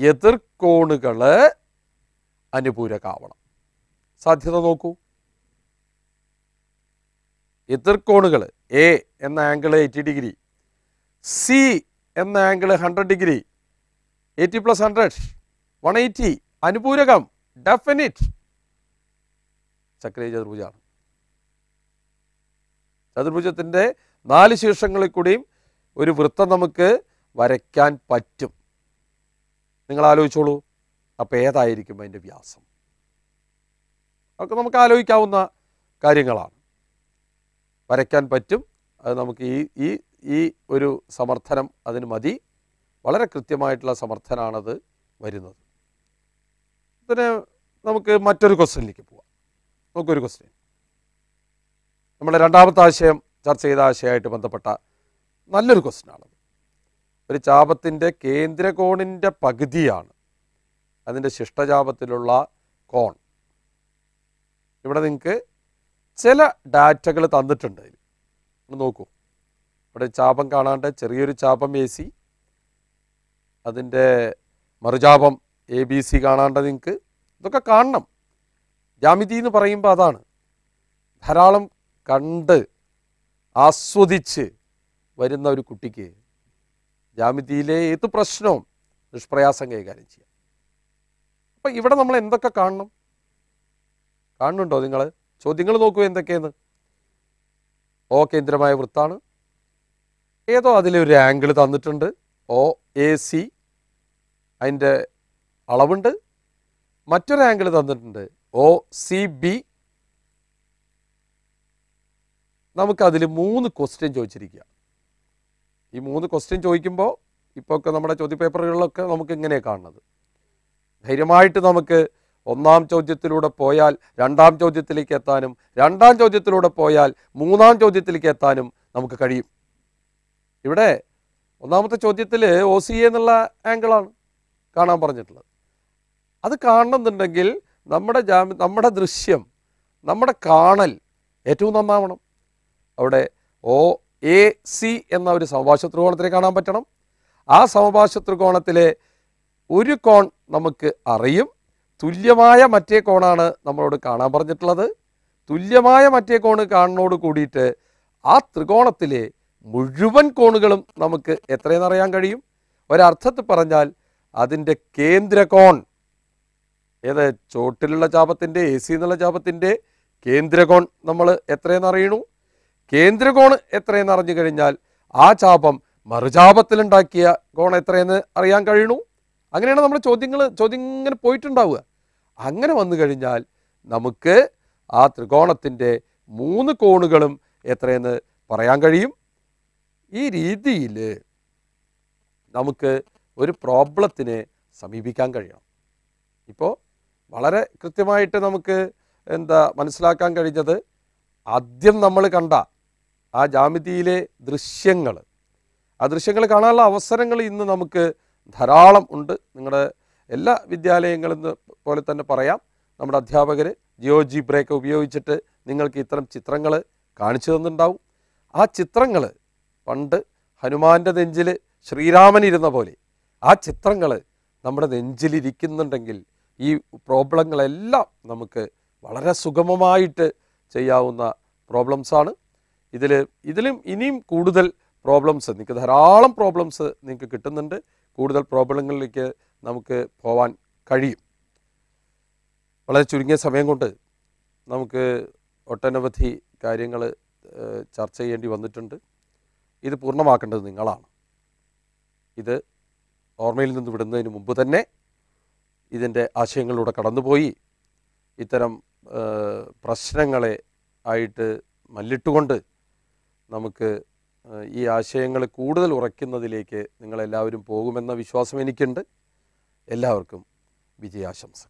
എതിർക്കോണുകൾ അനുപൂരകാവണം. സാധ്യത നോക്കൂ. എതിർക്കോണുകൾ എ എന്ന ആംഗിൾ എയ്റ്റി ഡിഗ്രി സി എന്ന angle hundred degree eighty plus hundred one eighty അനുപൂരകം definite ചക്രീയ ചതുർഭുജമാണ്. ചതുർഭുജത്തിന്റെ നാല് ശീർഷങ്ങളിൽ കൂടിയും ഒരു വൃത്തം നമുക്ക് വരയ്ക്കാൻ പറ്റും. നിങ്ങൾ ആലോചിച്ചോളൂ അപ്പോൾ ഏതായിരിക്കും അതിന്റെ വ്യാസം? അതൊക്കെ നമുക്ക് ആലോചിക്കാവുന്ന കാര്യങ്ങളാണ്. വരയ്ക്കാൻ പറ്റും. അത് നമുക്ക് ഈ ഈ ഈ ഒരു സമർത്ഥനം അതിന് മതി. വളരെ കൃത്യമായിട്ടുള്ള സമർത്ഥനാണത് വരുന്നത്. പിന്നെ നമുക്ക് മറ്റൊരു ക്വസ്റ്റ്യനിലേക്ക് പോവാം. നമുക്കൊരു ക്വസ്റ്റ്യൻ. നമ്മുടെ രണ്ടാമത്തെ ആശയം ചർച്ച ചെയ്ത ആശയമായിട്ട് ബന്ധപ്പെട്ട നല്ലൊരു ക്വസ്റ്റ്യനാണത്. ഒരു ചാപത്തിന്റെ കേന്ദ്രകോണിന്റെ പകുതിയാണ് അതിന്റെ ശിഷ്ടചാപത്തിലുള്ള കോൺ. ഇവിടെ നിങ്ങൾക്ക് ചില ഡാറ്റകൾ തന്നിട്ടുണ്ട് ഒന്ന് നോക്കൂ. ഇവിടെ ചാപം കാണാണ്ട് ചെറിയൊരു ചാപം എ സി അതിന്റെ മറുചാപം എ ബി സി കാണാണ്ട് നിങ്ങൾക്ക് ഇതൊക്കെ കാണണം. ജാമിതി എന്ന് പറയുമ്പോൾ അതാണ്. ധാരാളം കണ്ട് ആസ്വദിച്ച് വരുന്ന ഒരു കുട്ടിക്ക് ജാമിതിയിലെ ഏത് പ്രശ്നവും നിഷ്പ്രയാസം കൈകാര്യം ചെയ്യാം. അപ്പം ഇവിടെ നമ്മൾ എന്തൊക്കെ കാണണം? കാണുന്നുണ്ടോ നിങ്ങൾ ചോദ്യങ്ങൾ നോക്കൂ എന്തൊക്കെയെന്ന്. ഓ കേന്ദ്രമായ വൃത്താണ്. ഏതോ അതിലൊരു ആംഗിൾ തന്നിട്ടുണ്ട്. O A C. അതിന്റെ അളവുണ്ട്. മറ്റൊരു ആംഗിൾ തന്നിട്ടുണ്ട്. O C B. നമുക്കതിൽ മൂന്ന് ക്വസ്റ്റ്യൻ ചോദിച്ചിരിക്കുക. ഈ മൂന്ന് ക്വസ്റ്റ്യൻ ചോദിക്കുമ്പോൾ ഇപ്പോൾ ഒക്കെ നമ്മുടെ ചോദ്യപേപ്പറുകളിലൊക്കെ നമുക്ക് ഇങ്ങനെയാണ് കാണുന്നത്. ധൈര്യമായിട്ട് നമുക്ക് ഒന്നാം ചോദ്യത്തിലൂടെ പോയാൽ രണ്ടാം ചോദ്യത്തിലേക്ക് എത്താനും രണ്ടാം ചോദ്യത്തിലൂടെ പോയാൽ മൂന്നാം ചോദ്യത്തിലേക്ക് എത്താനും നമുക്ക് കഴിയും. ഇവിടെ ഒന്നാമത്തെ ചോദ്യത്തിൽ ഒ സി എന്നുള്ള ആംഗിളാണ് കാണാൻ പറഞ്ഞിട്ടുള്ളത്. അത് കാണണമെന്നുണ്ടെങ്കിൽ നമ്മുടെ ജാ നമ്മുടെ ദൃശ്യം നമ്മുടെ കാണൽ ഏറ്റവും നന്നാവണം. അവിടെ ഒ എ സി എന്ന ഒരു സമഭാഷ ത്രികോണത്തിനെ കാണാൻ പറ്റണം. ആ സമഭാഷ ത്രികോണത്തിലെ ഒരു കോൺ നമുക്ക് അറിയും. തുല്യമായ മറ്റേ കോണാണ് നമ്മളോട് കാണാൻ പറഞ്ഞിട്ടുള്ളത്. തുല്യമായ മറ്റേ കോണ് കാണുന്നോട് കൂടിയിട്ട് ആ ത്രികോണത്തിലെ മുഴുവൻ കോണുകളും നമുക്ക് എത്രയെന്ന് അറിയാൻ കഴിയും? ഒരർത്ഥത്തിൽ പറഞ്ഞാൽ അതിന്റെ കേന്ദ്രകോൺ ഏത് ചോട്ടിലുള്ള ചാപത്തിന്റെ എ സി എന്നുള്ള ചാപത്തിന്റെ കേന്ദ്രകോൺ നമ്മൾ എത്രയെന്ന് അറിയണു? കേന്ദ്രകോൺ എത്രയെന്ന് അറിഞ്ഞു കഴിഞ്ഞാൽ ആ ചാപം മറുചാപത്തിലുണ്ടാക്കിയ കോൺ എത്രയെന്ന് അറിയാൻ കഴിയണു അങ്ങനെയാണ് നമ്മുടെ ചോദ്യങ്ങൾ ചോദ്യം ഇങ്ങനെ പോയിട്ടുണ്ടാവുക. അങ്ങനെ വന്നു കഴിഞ്ഞാൽ നമുക്ക് ആ ത്രികോണത്തിന്റെ മൂന്ന് കോണുകളും എത്രയെന്ന് പറയാൻ കഴിയും? ഈ രീതിയിൽ നമുക്ക് ഒരു പ്രോബ്ലത്തിനെ സമീപിക്കാൻ കഴിയണം. ഇപ്പോൾ വളരെ കൃത്യമായിട്ട് നമുക്ക് എന്താ മനസ്സിലാക്കാൻ കഴിഞ്ഞത്? ആദ്യം നമ്മൾ കണ്ട ആ ജാമിതിയിലെ ദൃശ്യങ്ങൾ. ആ ദൃശ്യങ്ങൾ കാണാനുള്ള അവസരങ്ങൾ ഇന്ന് നമുക്ക് ധാരാളം ഉണ്ട്. നിങ്ങളുടെ എല്ലാ വിദ്യാലയങ്ങളിൽ പോലെ തന്നെ പറയാം. നമ്മുടെ അധ്യാപകർ ജിയോ ജി ബ്രേക്ക് ഉപയോഗിച്ചിട്ട് നിങ്ങൾക്ക് ഇത്തരം ചിത്രങ്ങൾ കാണിച്ചു തന്നിട്ടുണ്ടാവും. ആ ചിത്രങ്ങൾ പണ്ട് ഹനുമാന്റെ നെഞ്ചിൽ ശ്രീരാമൻ ഇരുന്ന പോലെ ആ ചിത്രങ്ങൾ നമ്മുടെ നെഞ്ചിലിരിക്കുന്നുണ്ടെങ്കിൽ ഈ പ്രോബ്ലങ്ങളെല്ലാം നമുക്ക് വളരെ സുഗമമായിട്ട് ചെയ്യാവുന്ന പ്രോബ്ലംസാണ്. ഇതിൽ ഇതിലും ഇനിയും കൂടുതൽ പ്രോബ്ലംസ് നിങ്ങൾക്ക് ധാരാളം പ്രോബ്ലംസ് നിങ്ങൾക്ക് കിട്ടുന്നുണ്ട്. കൂടുതൽ പ്രോബ്ലങ്ങളിലേക്ക് നമുക്ക് പോവാൻ കഴിയും. വളരെ ചുരുങ്ങിയ സമയം കൊണ്ട് നമുക്ക് ഒട്ടനവധി കാര്യങ്ങൾ ചർച്ച ചെയ്യേണ്ടി വന്നിട്ടുണ്ട്. ഇത് പൂർണമാക്കേണ്ടത് നിങ്ങളാണ്. ഇത് ഓർമ്മയിൽ നിന്ന് വിടുന്നതിന് മുമ്പ് തന്നെ ഇതിന്റെ ആശയങ്ങളിലൂടെ കടന്നുപോയി. ഇത്തരം പ്രശ്നങ്ങളെ ആയിട്ട് മല്ലിട്ടുകൊണ്ട് നമുക്ക് ഈ ആശയങ്ങൾ കൂടുതൽ ഉറയ്ക്കുന്നതിലേക്ക് നിങ്ങളെല്ലാവരും പോകുമെന്ന വിശ്വാസം എനിക്കുണ്ട്. എല്ലാവർക്കും വിജയാശംസകൾ.